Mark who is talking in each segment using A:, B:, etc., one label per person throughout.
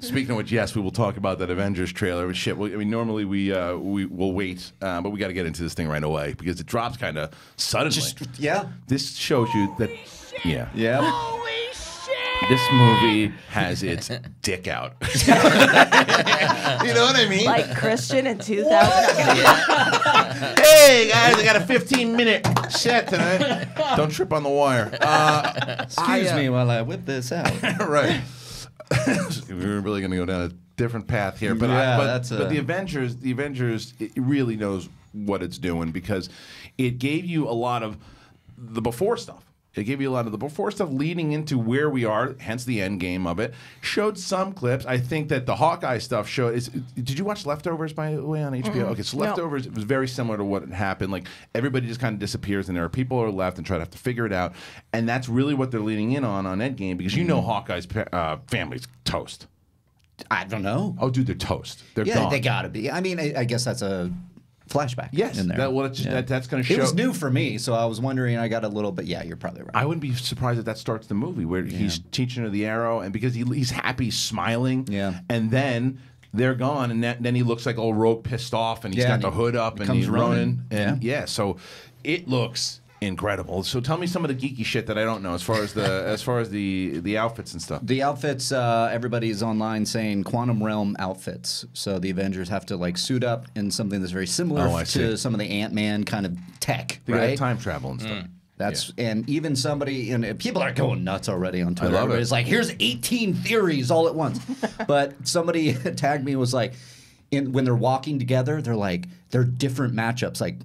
A: Speaking of which, yes, we will talk about that Avengers trailer. But shit, we, I mean, normally we uh, we will wait, uh, but we got to get into this thing right away because it drops kind of suddenly.
B: Just yeah,
A: this shows you that, yeah,
B: yeah.
C: Holy shit!
A: this movie has its dick out. you know what I mean?
C: Like Christian in 2000.
A: hey guys, I got a 15 minute set tonight. Don't trip on the wire. Uh,
B: Excuse me while I whip this out.
A: right. We're really going to go down a different path here, but
B: Yeah,
A: I, but,
B: a-
A: but the Avengers, the Avengers, it really knows what it's doing because it gave you a lot of the before stuff. It gave you a lot of the before stuff leading into where we are, hence the end game of it. Showed some clips. I think that the Hawkeye stuff showed. Is, did you watch Leftovers by the way on HBO? Okay, so
C: No.
A: Leftovers it was very similar to what happened. Like everybody just kind of disappears, and there are people who are left and try to have to figure it out. And that's really what they're leading in on on Endgame because you know Hawkeye's uh, family's toast.
B: I don't know.
A: Oh, dude, they're toast. They're
B: yeah,
A: gone.
B: they gotta be. I mean, I, I guess that's a flashback.
A: Yes,
B: in there.
A: that- well, it's- that- that's gonna show.
B: It was new for me, so I was wondering. I got a little, but yeah, you're probably right.
A: I wouldn't be surprised if that starts the movie where he's teaching her the arrow, and because he, he's happy, smiling,
B: Yeah.
A: and then they're gone, and that, then he looks like old rogue, pissed off, and he's
B: Yeah,
A: got
B: and
A: the
B: he
A: hood up, and he's running,
B: Ronin.
A: and yeah. so it looks incredible. So tell me some of the geeky shit that I don't know as far as the as far as the the outfits and stuff.
B: The outfits, uh, everybody's online saying quantum realm outfits. So the Avengers have to like suit up in something that's very similar
A: Oh,
B: to
A: see.
B: some of the Ant Man kind of tech,
A: They
B: right?
A: time travel and stuff.
B: That's and even somebody and people are going nuts already on Twitter.
A: love it.
B: Everybody's like, "Here's 18 theories all at once." but somebody tagged me and was like, in, when they're walking together, they're like they're different matchups. Like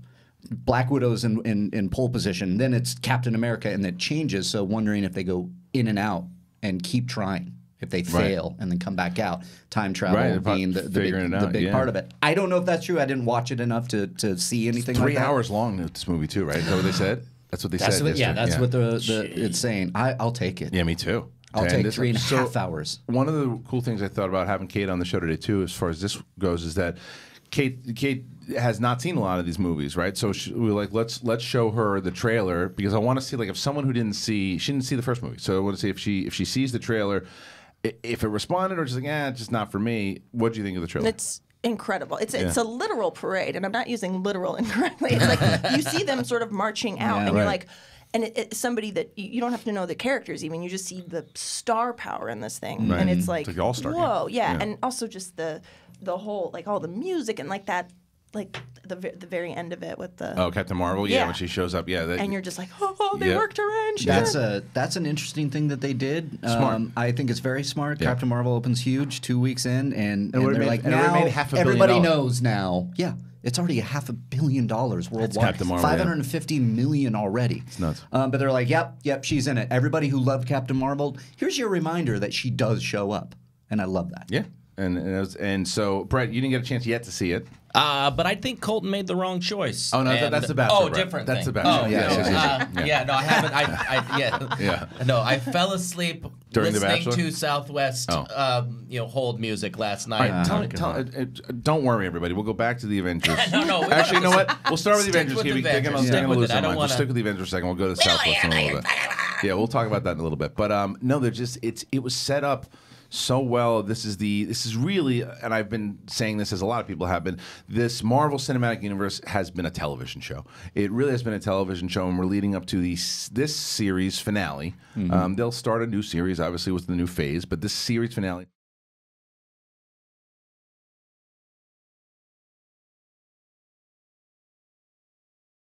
B: Black Widow's in, in in pole position, then it's Captain America, and it changes. So wondering if they go in and out and keep trying. If they fail and then come back out, time travel
A: Right,
B: being the, the big,
A: it
B: the big
A: yeah.
B: part of it. I don't know if that's true. I didn't watch it enough to, to see anything
A: Three
B: like that.
A: hours long. This movie too, right? Is that what they said? That's what they
B: That's
A: said.
B: what, yeah, that's what the, the it's saying. I, I'll take it.
A: Yeah, me too.
B: I'll take
A: this-
B: three and a
A: so-
B: half hours.
A: One of the cool things I thought about having Kate on the show today too, as far as this goes, is that Kate Kate has not seen a lot of these movies, right? So she, we were like, let's let's show her the trailer because I want to see like if someone who didn't see she didn't see the first movie, so I want to see if she if she sees the trailer, if it responded or just like, yeah, it's just not for me. What do you think of the trailer?
C: It's incredible. It's it's a literal parade, and I'm not using literal incorrectly. It's like you see them sort of marching out,
B: Yeah,
C: and you're like, and it, it's somebody that you, you don't have to know the characters even. You just see the star power in this thing,
A: Right.
C: and it's mm-hmm. like,
A: like the All-Star
C: whoa, yeah.
A: Yeah.
C: and also just the the whole like all the music and like that, like the the very end of it with the.
A: oh, Captain Marvel, yeah,
C: Yeah.
A: when she shows up, yeah, that,
C: and you're just like, oh, they
A: Yeah.
C: worked her in. She's
B: That's
C: in.
B: a that's an interesting thing that they did.
A: Smart.
B: Um, I think it's very smart.
A: Yeah.
B: Captain Marvel opens huge two weeks in, and, and,
A: would've
B: they're
A: made-
B: like
A: and
B: now
A: made half a
B: everybody
A: dollars."
B: knows now. Yeah, it's already a half a billion dollars worldwide.
A: Captain Marvel, yeah.
B: Five hundred and fifty million already. It's
A: nuts.
B: Um, but they're like, yep, yep, she's in it. Everybody who loved Captain Marvel, here's your reminder that she does show up, and I love that.
A: yeah. And and, it was, and so Brett, you didn't get a chance yet to see it.
D: Uh, but I think Colton made the wrong choice.
A: Oh, no,
D: And-
A: that's the Bachelor,
D: Oh,
A: right?
D: different.
A: That's
D: thing.
A: the Bachelor.
D: Oh,
A: Yes,
D: no,
A: yes, yes,
D: uh, yeah. No, I haven't. I, I yeah.
A: Yeah.
D: No, I fell asleep
A: During
D: listening
A: Bachelor?
D: to Southwest,
A: Oh.
D: um, you know, hold music last night.
A: right, tell,
B: Ah,
A: tell, uh, uh, don't worry, everybody. We'll go back to the Avengers.
D: No, no, we-
A: Actually, you know what? We'll start with the Avengers.
D: with
A: Here,
D: the
A: we- they're
D: Avengers.
A: gonna-
D: Stick with
A: lose
D: it. I
A: their
D: don't
A: minds. We'll
D: wanna-
A: stick with the Avengers for a second. We'll go to Southwest in a little bit. Yeah, we'll talk about that in a little bit. But um, no, they're just it's it was set up so well. This is the this is really, and I've been saying this as a lot of people have been. This Marvel Cinematic Universe has been a television show. It really has been a television show, and we're leading up to the this series finale. Um, they'll start a new series, obviously, with the new phase, but this series finale.